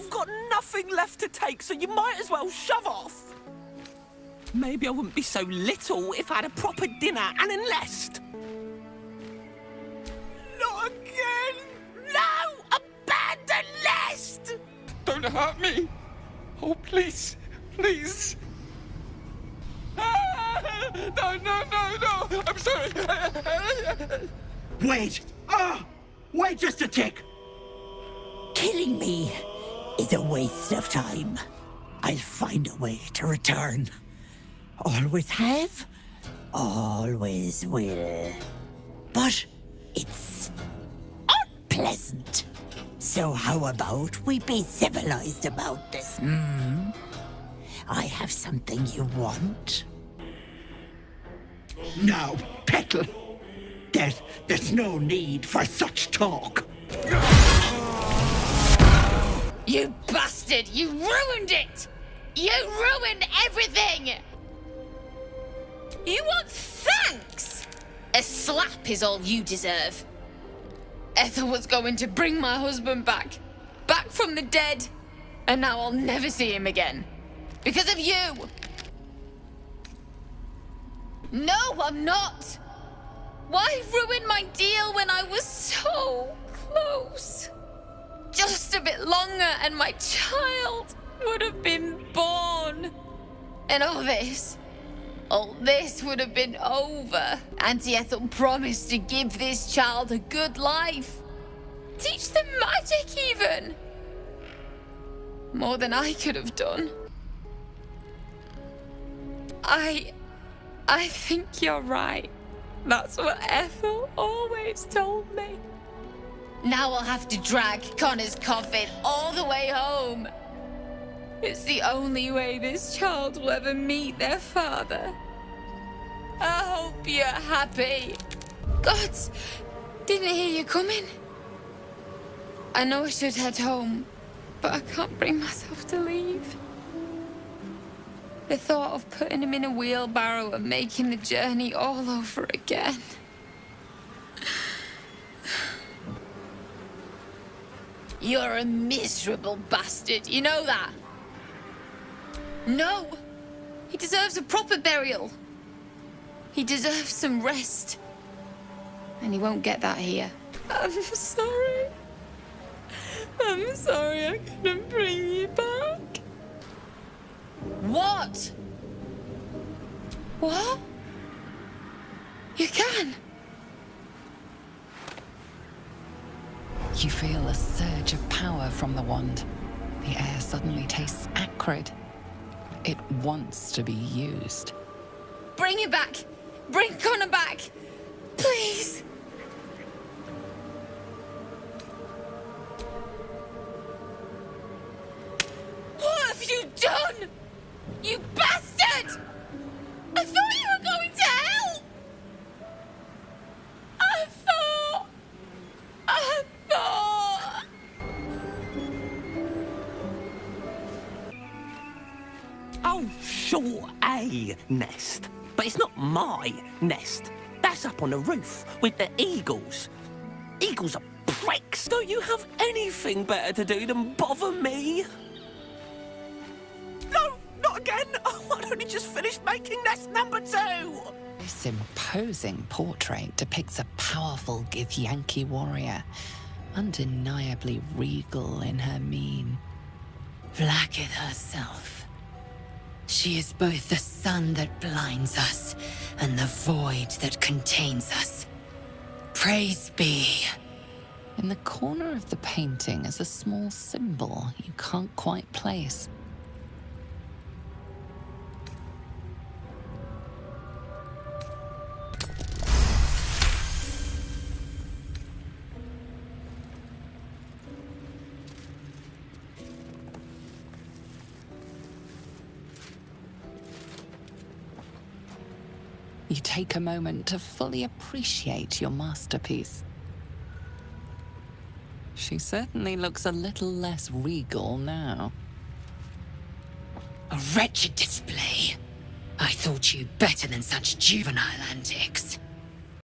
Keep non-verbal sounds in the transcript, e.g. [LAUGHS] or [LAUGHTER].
I've got nothing left to take, so you might as well shove off. Maybe I wouldn't be so little if I had a proper dinner and a nest. Not again! No! Abandon nest! Don't hurt me! Oh, please, please. Ah! [LAUGHS] No, no, no, no! I'm sorry! Wait! Ah! Wait just a tick! Killing me is a waste of time. I'll find a way to return. Always have, always will. But it's unpleasant. So how about we be civilized about this, hmm? I have something you want? No, Petal. There's, there's no need for such talk. You bastard! You ruined it! You ruined everything! You want thanks? A slap is all you deserve. Ethel was going to bring my husband back. Back from the dead. And now I'll never see him again. Because of you! No, I'm not! Why ruin my deal when I was so close? Just a bit longer and my child would have been born. And all this, all this would have been over. Auntie Ethel promised to give this child a good life. Teach them magic even. More than I could have done. I... I think you're right. That's what Ethel always told me. Now I'll have to drag Connor's coffin all the way home. It's the only way this child will ever meet their father. I hope you're happy. Gods, didn't hear you coming. I know I should head home, but I can't bring myself to leave. The thought of putting him in a wheelbarrow and making the journey all over again. You're a miserable bastard, you know that? No! He deserves a proper burial. He deserves some rest. And he won't get that here. I'm sorry. I'm sorry I couldn't bring You feel a surge of power from the wand. The air suddenly tastes acrid. It wants to be used. Bring it back! Bring Connor back! Please! Oh, sure, a nest. But it's not my nest. That's up on the roof with the eagles. Eagles are pricks. Don't you have anything better to do than bother me? No, not again. [LAUGHS] Oh, I'd only just finished making nest number two. This imposing portrait depicts a powerful Githyanki warrior, undeniably regal in her mien. Vlaakith herself. She is both the sun that blinds us and the void that contains us. Praise be. In the corner of the painting is a small symbol you can't quite place. You take a moment to fully appreciate your masterpiece. She certainly looks a little less regal now. A wretched display. I thought you better than such juvenile antics.